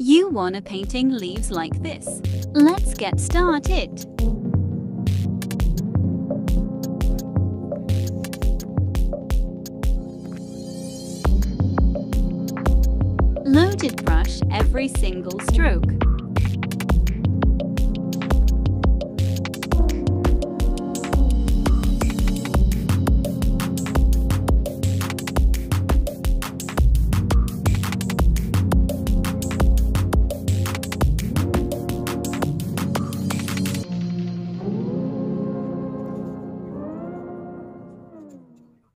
You want a painting leaves like this. Let's get started. Loaded brush every single stroke.